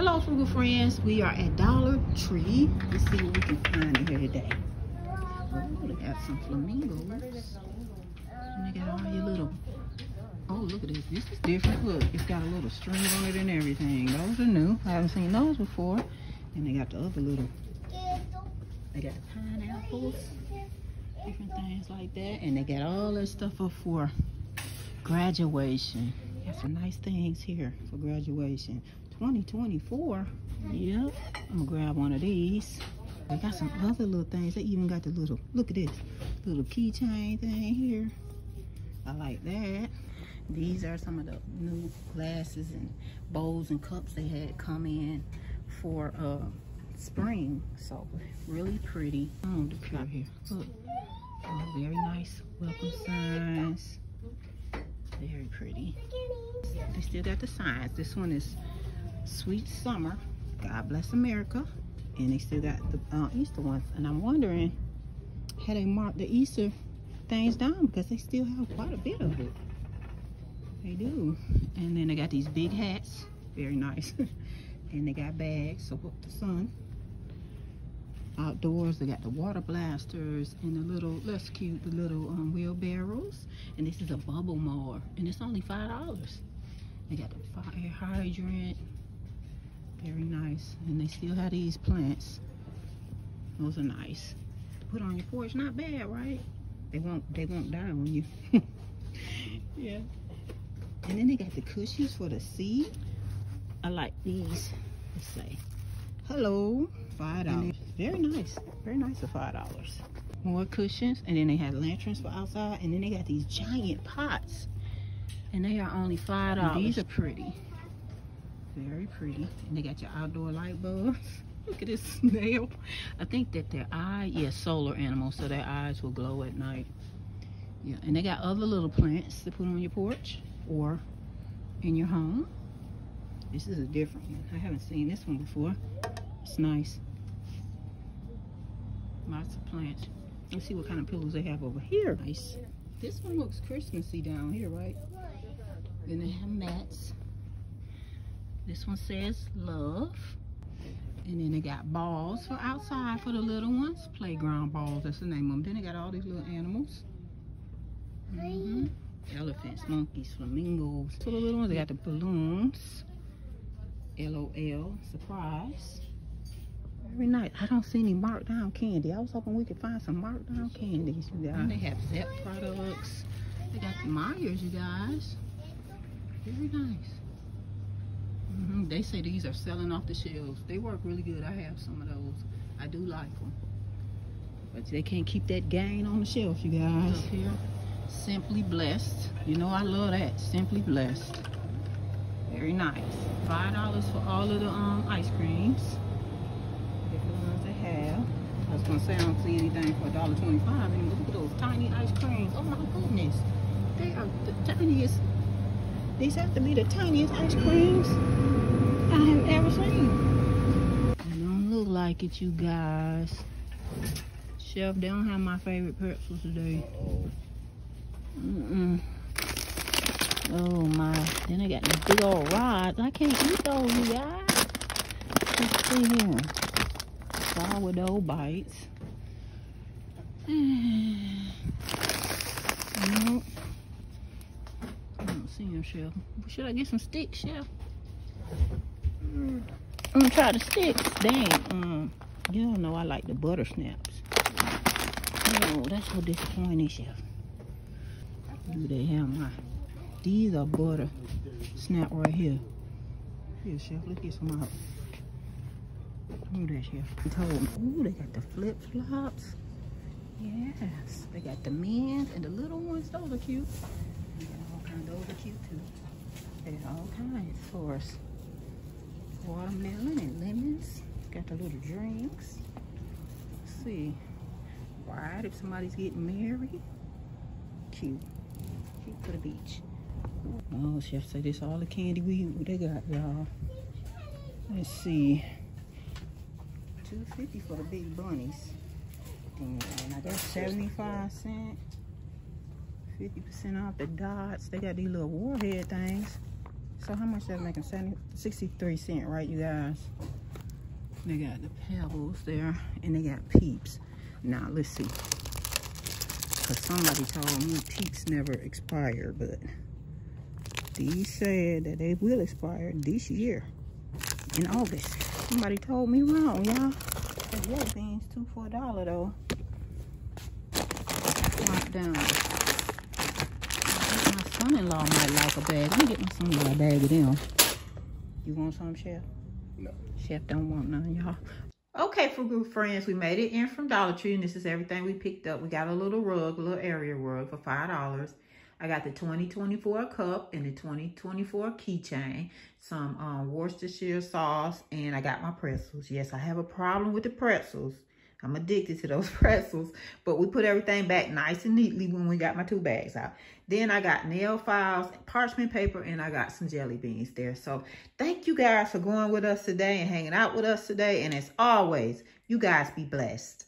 Hello, frugal friends. We are at Dollar Tree. Let's see what we can find in here today. Oh, they got some flamingos. And they got all your little. Oh, look at this. This is different. Look, it's got a little string on it and everything. Those are new. I haven't seen those before. And they got the other little. They got the pineapples, different things like that. And they got all that stuff up for graduation. Got some nice things here for graduation. 2024. Yep. I'm gonna grab one of these. They got some other little things. They even got the little, look at this, little keychain thing here. I like that. These are some of the new glasses and bowls and cups they had come in for uh, spring. So really pretty. i Oh, the pure here. Look. Oh, very nice welcome signs. Very pretty. They still got the signs. This one is Sweet Summer, God Bless America. And they still got the uh, Easter ones. And I'm wondering, how they marked the Easter things down because they still have quite a bit of it. They do. And then they got these big hats. Very nice. and they got bags, so up the sun. Outdoors, they got the water blasters and the little, that's cute, the little um, wheelbarrows. And this is a bubble mower. And it's only $5. They got the fire hydrant, very nice. And they still have these plants. Those are nice. Put on your porch, not bad, right? They won't they won't die on you. yeah. And then they got the cushions for the seat. I like these. Let's say. Hello. Five dollars. Very nice. Very nice for five dollars. More cushions. And then they have lanterns for outside. And then they got these giant pots. And they are only five dollars. These are pretty. Very pretty. And they got your outdoor light bulbs. Look at this snail. I think that their eye, yeah, solar animals, so their eyes will glow at night. Yeah, and they got other little plants to put on your porch or in your home. This is a different one. I haven't seen this one before. It's nice. Lots of plants. Let's see what kind of pillows they have over here. Nice. This one looks Christmassy down here, right? Then they have mats. This one says love. And then they got balls for outside for the little ones. Playground balls, that's the name of them. Then they got all these little animals. Mm -hmm. Elephants, monkeys, flamingos. For the little ones, they got the balloons. LOL, surprise. Very nice. I don't see any marked down candy. I was hoping we could find some marked down candies, you guys. And they have Zep products. They got the Myers, you guys. Very nice. Mm -hmm. They say these are selling off the shelves. They work really good. I have some of those. I do like them. But they can't keep that gain on the shelf, you guys. Up here, Simply Blessed. You know I love that. Simply Blessed. Very nice. Five dollars for all of the um ice creams. Ones they have. I was gonna say I don't see anything for a dollar twenty-five anymore. Look at those tiny ice creams. Oh my goodness. They are the tiniest these have to be the tiniest ice creams I have ever seen. They don't look like it, you guys. Chef, they don't have my favorite pretzels today. Mm-mm. Oh my. Then I got these big old rods. I can't eat those, you guys. Let's see here. Sourdough bites. nope Should I get some sticks, Chef? I'm gonna try the sticks. Dang, um, you don't know I like the butter snaps. Oh, that's so disappointing, Chef. Do they have my? These are butter snap right here. Here, Chef, let's get some out. Ooh, that Chef. Told me. Ooh, they got the flip flops. Yes, they got the men's and the little ones. Those are cute. Cute too. There's all kinds for us. Watermelon and lemons. Got the little drinks. Let's see. Right, if somebody's getting married. Cute. Cute for the beach. Oh, chef say this all the candy we they got, y'all. Let's see. 250 for the big bunnies. And I got 75 cents. 50% off the dots. They got these little warhead things. So how much that making? 70, 63 cent, right, you guys? They got the pebbles there, and they got peeps. Now, let's see. Because somebody told me peeps never expire, but these said that they will expire this year in August. Somebody told me wrong, y'all. Jelly beans, two for a dollar, though. Mark down. My son-in-law might like a bag. Let me get my son-in-law a bag of them. You want some, Chef? No. Chef don't want none, y'all. Okay, for group friends, we made it in from Dollar Tree, and this is everything we picked up. We got a little rug, a little area rug for $5. I got the 2024 cup and the 2024 keychain, some um, Worcestershire sauce, and I got my pretzels. Yes, I have a problem with the pretzels. I'm addicted to those pretzels, but we put everything back nice and neatly when we got my two bags out. Then I got nail files, parchment paper, and I got some jelly beans there. So thank you guys for going with us today and hanging out with us today. And as always, you guys be blessed.